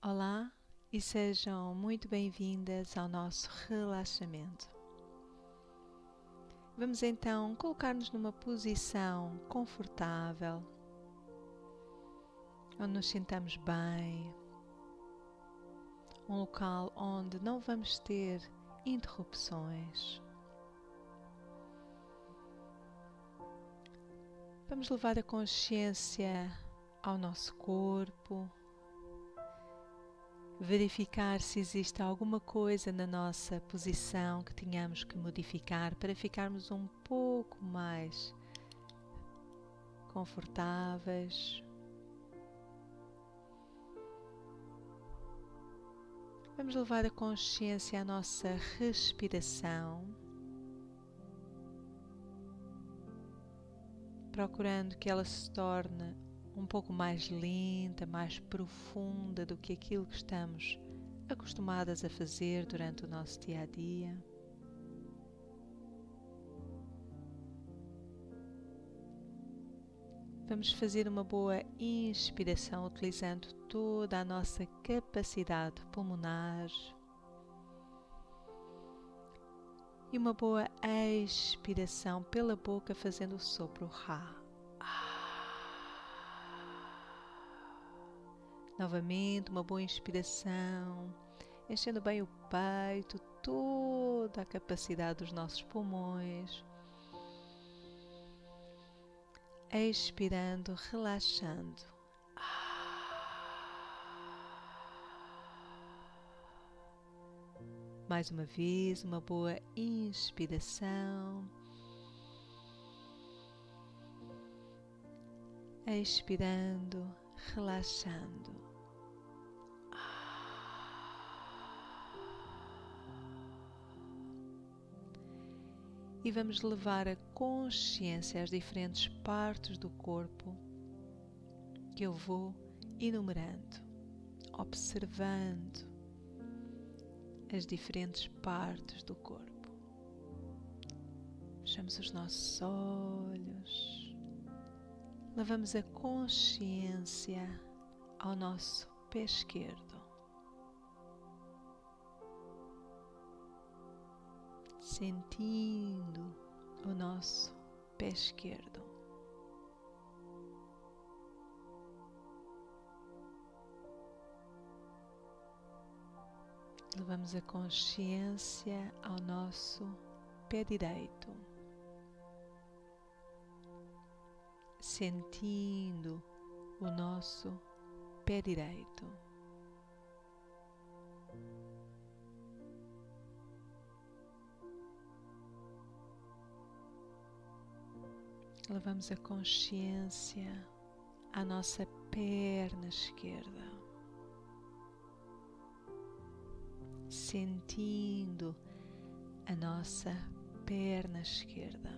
Olá e sejam muito bem-vindas ao nosso relaxamento. Vamos então colocar-nos numa posição confortável, onde nos sintamos bem, um local onde não vamos ter interrupções. Vamos levar a consciência ao nosso corpo verificar se existe alguma coisa na nossa posição que tenhamos que modificar para ficarmos um pouco mais confortáveis. Vamos levar a consciência à nossa respiração, procurando que ela se torne um pouco mais lenta, mais profunda do que aquilo que estamos acostumadas a fazer durante o nosso dia a dia. Vamos fazer uma boa inspiração utilizando toda a nossa capacidade pulmonar. E uma boa expiração pela boca, fazendo o sopro Ra. Novamente, uma boa inspiração, enchendo bem o peito, toda a capacidade dos nossos pulmões. Expirando, relaxando. Mais uma vez, uma boa inspiração. Expirando, relaxando. E vamos levar a consciência às diferentes partes do corpo que eu vou enumerando, observando as diferentes partes do corpo. Fechamos os nossos olhos, levamos a consciência ao nosso pé esquerdo. Sentindo o nosso pé esquerdo. Levamos a consciência ao nosso pé direito, sentindo o nosso pé direito. Levamos a consciência à nossa perna esquerda, sentindo a nossa perna esquerda.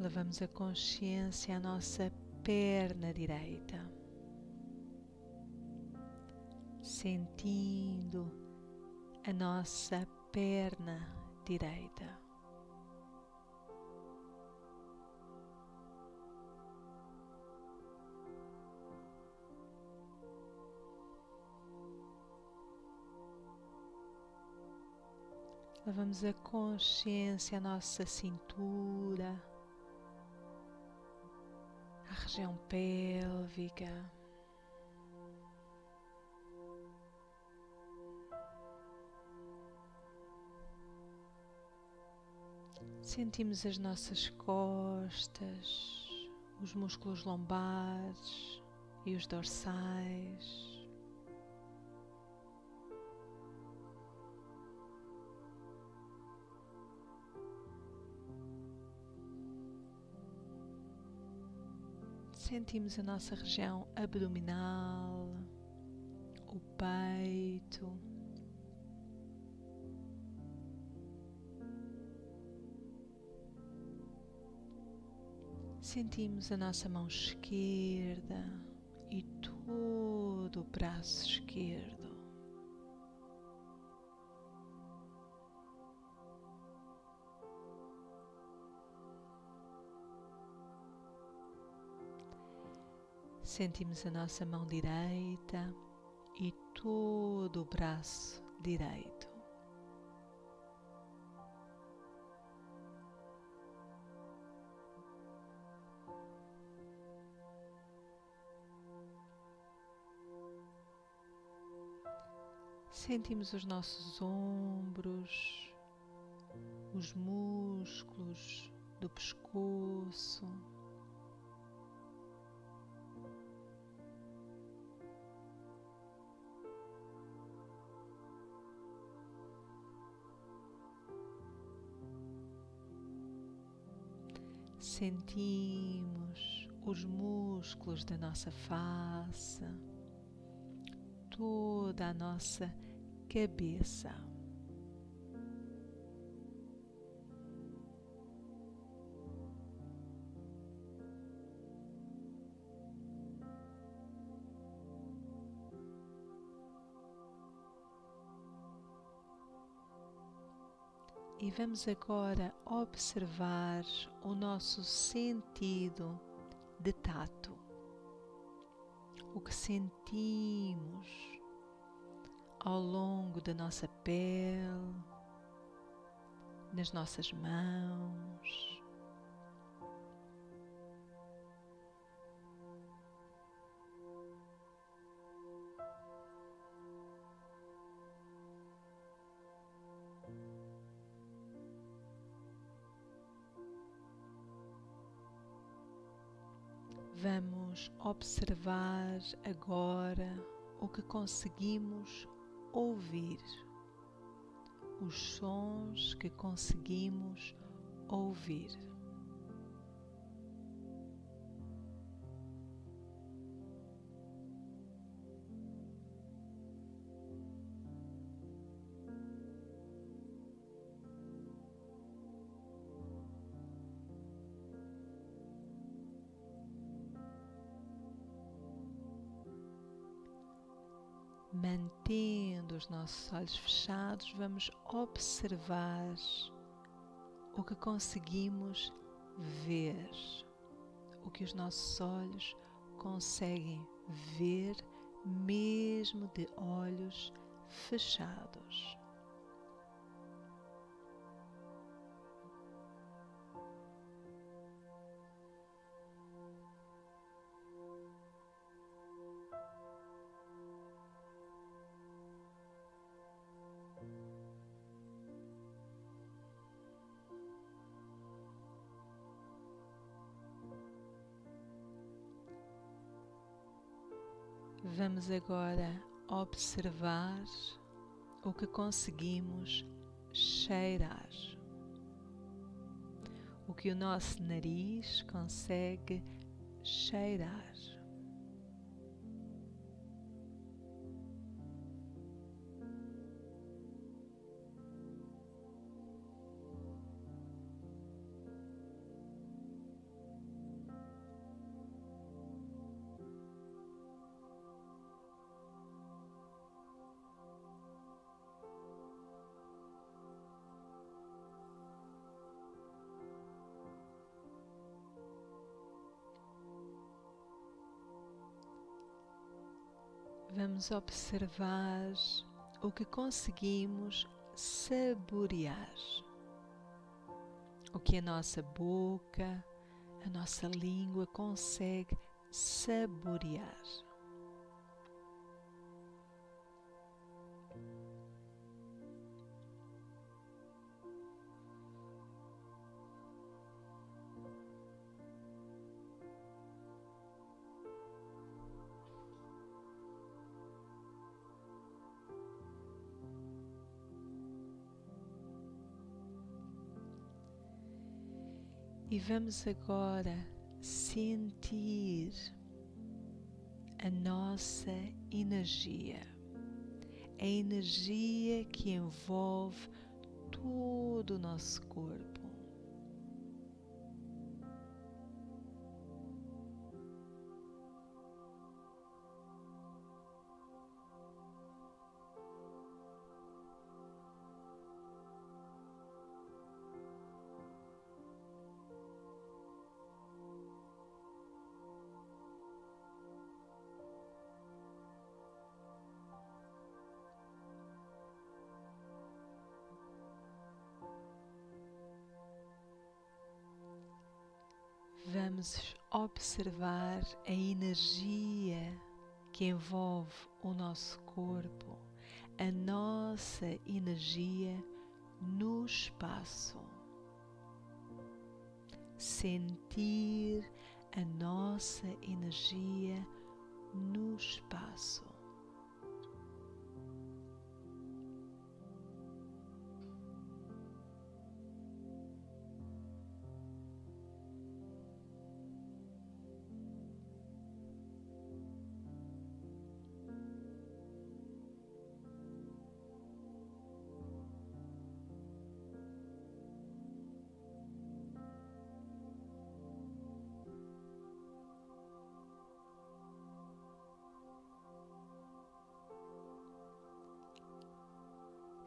Levamos a consciência à nossa perna direita. Sentindo a nossa perna direita. Levamos a consciência à nossa cintura, à região pélvica. Sentimos as nossas costas, os músculos lombares e os dorsais. Sentimos a nossa região abdominal, o peito. sentimos a nossa mão esquerda e todo o braço esquerdo. Sentimos a nossa mão direita e todo o braço direito. Sentimos os nossos ombros, os músculos do pescoço. Sentimos os músculos da nossa face, toda a nossa cabeça. E vamos agora observar o nosso sentido de tato. O que sentimos ao longo da nossa pele, nas nossas mãos. Vamos observar agora o que conseguimos ouvir, os sons que conseguimos ouvir. Os nossos olhos fechados, vamos observar o que conseguimos ver, o que os nossos olhos conseguem ver, mesmo de olhos fechados. Vamos agora observar o que conseguimos cheirar, o que o nosso nariz consegue cheirar. Vamos observar o que conseguimos saborear, o que a nossa boca, a nossa língua consegue saborear. E vamos agora sentir a nossa energia, a energia que envolve todo o nosso corpo. Vamos observar a energia que envolve o nosso corpo, a nossa energia no espaço. Sentir a nossa energia no espaço.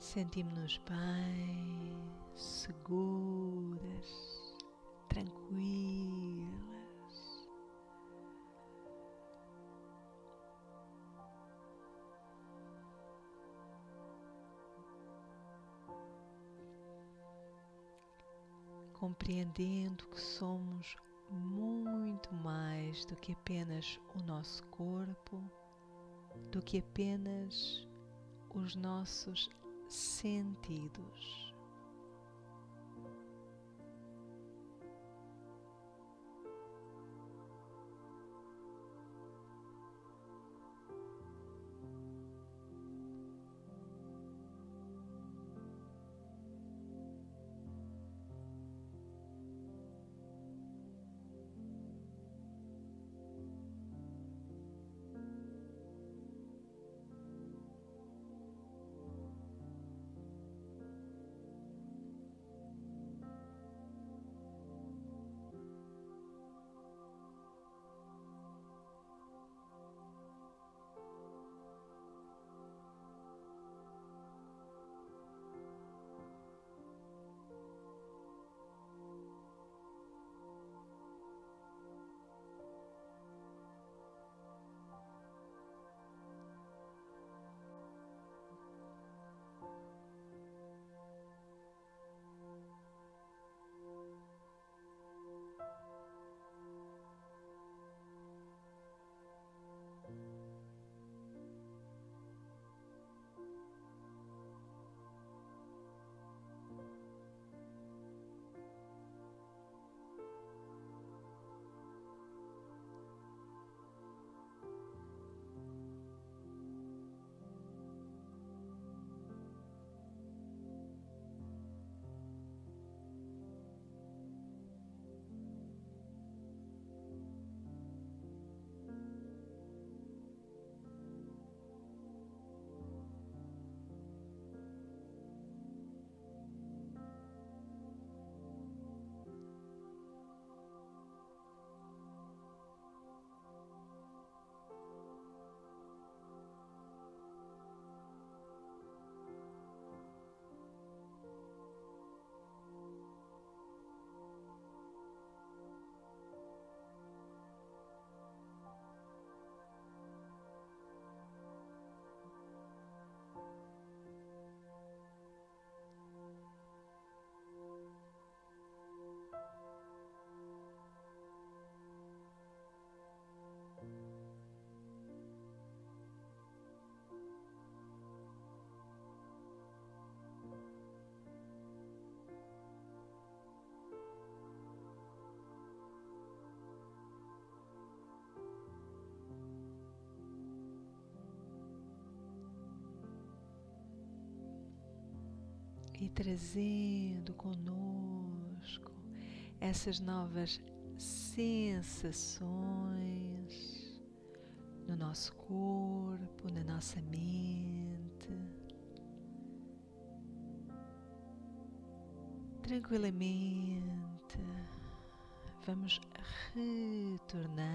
Sentimos-nos bem, seguras, tranquilas. Compreendendo que somos muito mais do que apenas o nosso corpo, do que apenas os nossos sentidos. E trazendo conosco essas novas sensações no nosso corpo, na nossa mente. Tranquilamente vamos retornando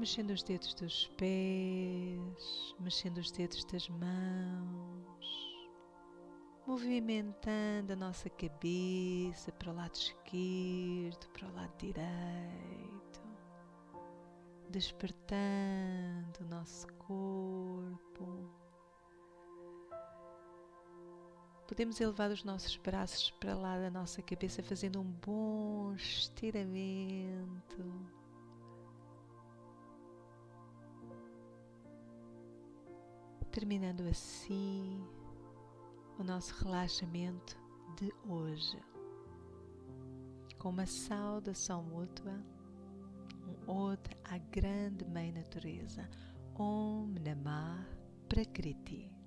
mexendo os dedos dos pés, mexendo os dedos das mãos, movimentando a nossa cabeça para o lado esquerdo, para o lado direito, despertando o nosso corpo, Podemos elevar os nossos braços para lá da nossa cabeça, fazendo um bom estiramento. Terminando assim o nosso relaxamento de hoje, com uma saudação mútua, um ode à grande Mãe Natureza, Om Namah Prakriti.